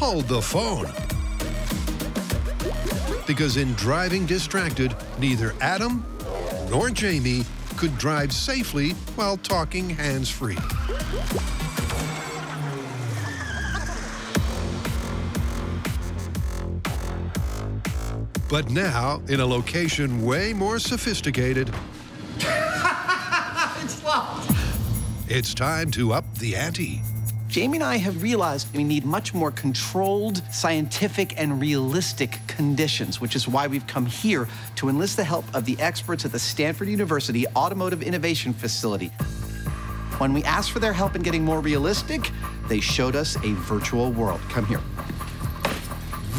hold the phone. Because in driving distracted, neither Adam nor Jamie could drive safely while talking hands-free. But now, in a location way more sophisticated, it's locked. It's time to up the ante. Jamie and I have realized we need much more controlled, scientific, and realistic conditions, which is why we've come here to enlist the help of the experts at the Stanford University Automotive Innovation Facility. When we asked for their help in getting more realistic, they showed us a virtual world. Come here.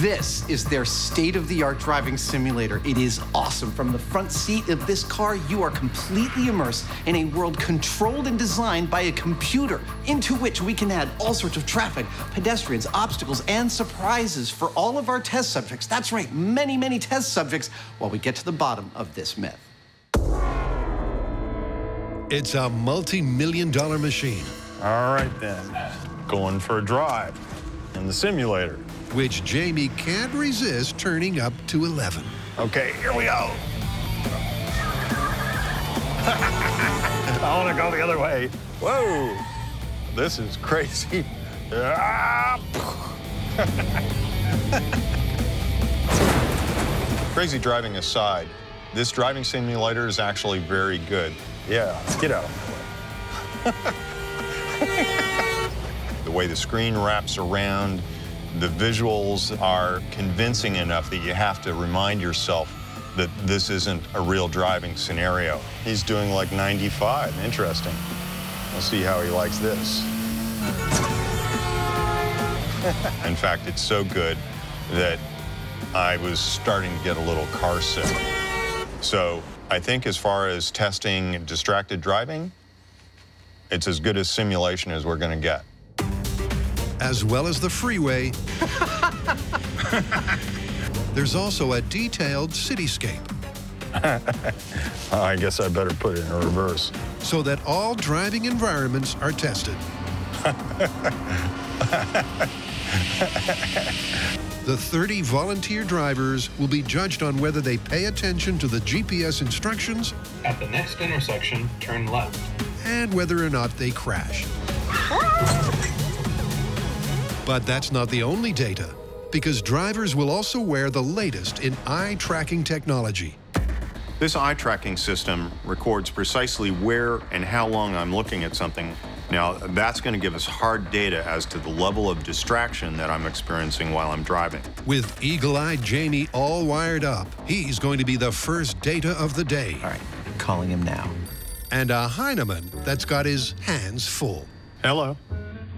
This is their state-of-the-art driving simulator. It is awesome. From the front seat of this car, you are completely immersed in a world controlled and designed by a computer into which we can add all sorts of traffic, pedestrians, obstacles, and surprises for all of our test subjects. That's right, many, many test subjects while we get to the bottom of this myth. It's a multi-million dollar machine. All right, then. Going for a drive in the simulator which Jamie can't resist turning up to 11. Okay, here we go. I want to go the other way. Whoa, this is crazy. crazy driving aside, this driving simulator is actually very good. Yeah, get out. the way the screen wraps around, the visuals are convincing enough that you have to remind yourself that this isn't a real driving scenario. He's doing like 95. Interesting. We'll see how he likes this. In fact, it's so good that I was starting to get a little car sick. So I think as far as testing distracted driving, it's as good a simulation as we're going to get as well as the freeway, there's also a detailed cityscape. I guess I better put it in reverse. So that all driving environments are tested. the 30 volunteer drivers will be judged on whether they pay attention to the GPS instructions. At the next intersection, turn left. And whether or not they crash. But that's not the only data, because drivers will also wear the latest in eye tracking technology. This eye tracking system records precisely where and how long I'm looking at something. Now, that's going to give us hard data as to the level of distraction that I'm experiencing while I'm driving. With eagle-eyed Jamie all wired up, he's going to be the first data of the day. All right, calling him now. And a Hyneman that's got his hands full. Hello.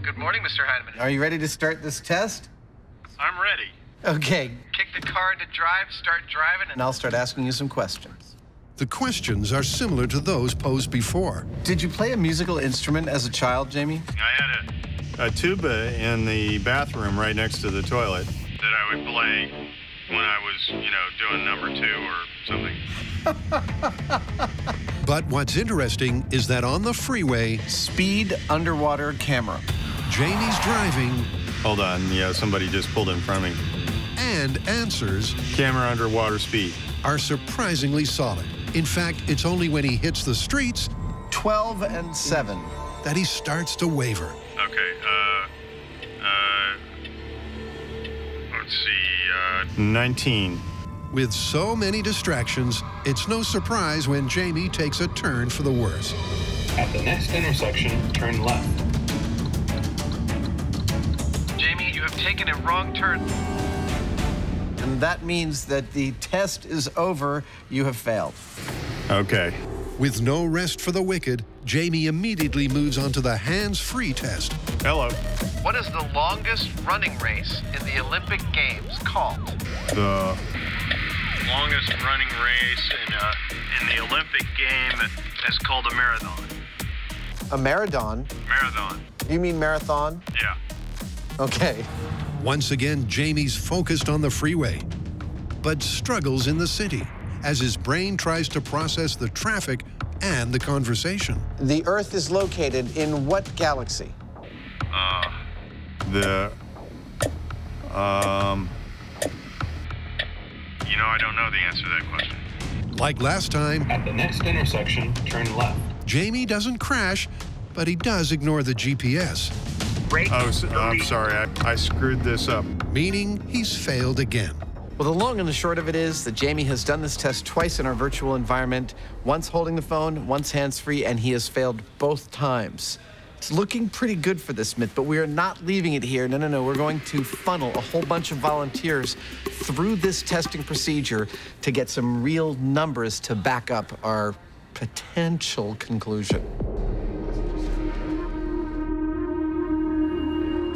Good morning, Mr. Hyneman. Are you ready to start this test? I'm ready. Okay. Kick the car into drive, start driving, and, and I'll start asking you some questions. The questions are similar to those posed before. Did you play a musical instrument as a child, Jamie? I had a, a tuba in the bathroom right next to the toilet that I would play when I was, you know, doing number two or something. but what's interesting is that on the freeway, speed underwater camera. Jamie's driving. Hold on, yeah, somebody just pulled in front of me. And answers. Camera underwater speed. Are surprisingly solid. In fact, it's only when he hits the streets. 12 and 7. That he starts to waver. Okay, uh. Uh. Let's see, uh. 19. With so many distractions, it's no surprise when Jamie takes a turn for the worse. At the next intersection, turn left taken a wrong turn. And that means that the test is over. You have failed. Okay. With no rest for the wicked, Jamie immediately moves on to the hands-free test. Hello. What is the longest running race in the Olympic Games called? The longest running race in, uh, in the Olympic game is called a marathon. A marathon? Marathon. You mean marathon? Yeah. Okay. Once again, Jamie's focused on the freeway, but struggles in the city as his brain tries to process the traffic and the conversation. The Earth is located in what galaxy? Uh, the Um, You know, I don't know the answer to that question. Like last time, At the next intersection, turn left. Jamie doesn't crash, but he does ignore the GPS, oh, s- I'm sorry. I, I screwed this up. meaning he's failed again. Well, the long and the short of it is that Jamie has done this test twice in our virtual environment, once holding the phone, once hands-free, and he has failed both times. It's looking pretty good for this myth, but we are not leaving it here. No, no, no. We're going to funnel a whole bunch of volunteers through this testing procedure to get some real numbers to back up our potential conclusion.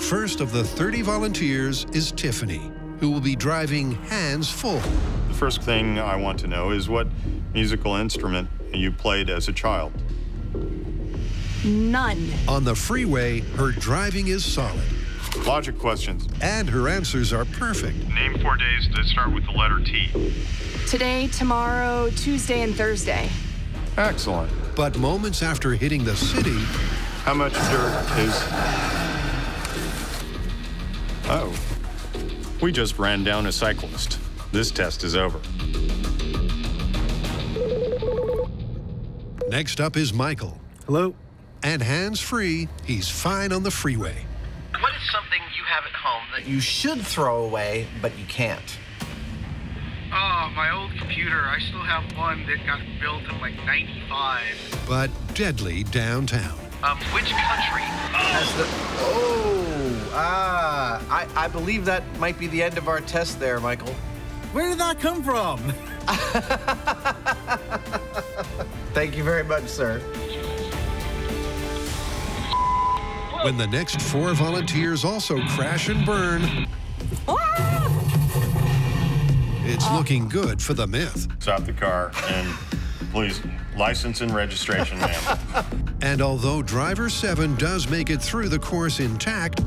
First of the 30 volunteers is Tiffany, who will be driving hands full. The first thing I want to know is what musical instrument you played as a child. None. On the freeway, her driving is solid, Logic questions. and her answers are perfect. Name four days that start with the letter T. Today, tomorrow, Tuesday, and Thursday. Excellent. But moments after hitting the city, How much dirt is. Oh. We just ran down a cyclist. This test is over. next up is Michael. Hello? And hands free, he's fine on the freeway. What is something you have at home that you should throw away, but you can't? Oh, my old computer. I still have one that got built in like 95. But deadly downtown. Um, which country? As the oh ah, I, I believe that might be the end of our test there, Michael. Where did that come from? Thank you very much, sir. When the next four volunteers also crash and burn, it's looking good for the myth. Stop the car and please, license and registration, ma'am. And although driver seven does make it through the course intact,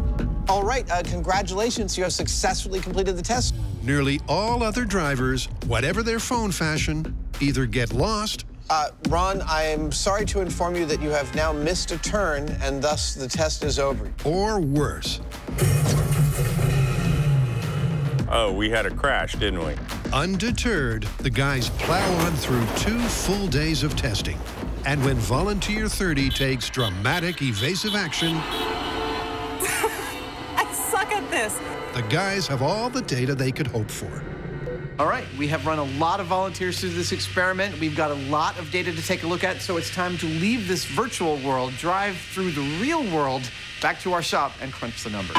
All right, uh, congratulations. You have successfully completed the test. nearly all other drivers, whatever their phone fashion, either get lost Uh, Ron, I am sorry to inform you that you have now missed a turn, and thus the test is over. or worse. Oh, we had a crash, didn't we? Undeterred, the guys plow on through two full days of testing. And when Volunteer 30 takes dramatic evasive action, I suck at this. the guys have all the data they could hope for. All right, we have run a lot of volunteers through this experiment. We've got a lot of data to take a look at, so it's time to leave this virtual world, drive through the real world, back to our shop, and crunch the numbers.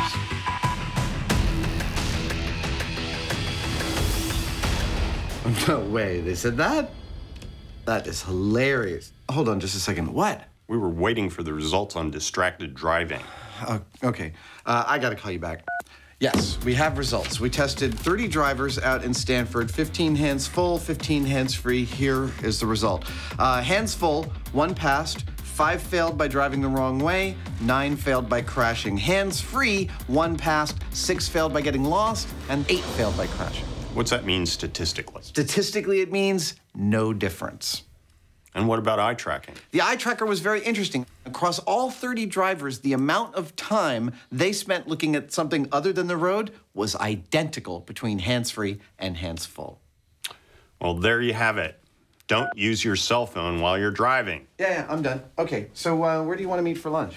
No way, they said that? That is hilarious. Hold on just a second. What? We were waiting for the results on distracted driving. Uh, okay, uh, I gotta call you back. Yes, we have results. We tested 30 drivers out in Stanford, 15 hands full, 15 hands free. Here is the result. Uh, hands full, one passed, five failed by driving the wrong way, nine failed by crashing. Hands free, one passed, six failed by getting lost, and eight failed by crashing. What's that mean statistically? Statistically, it means no difference. And what about eye tracking? The eye tracker was very interesting. Across all 30 drivers, the amount of time they spent looking at something other than the road was identical between hands free and hands full. Well, there you have it. Don't use your cell phone while you're driving. Yeah, yeah, I'm done. Okay, so uh, where do you want to meet for lunch?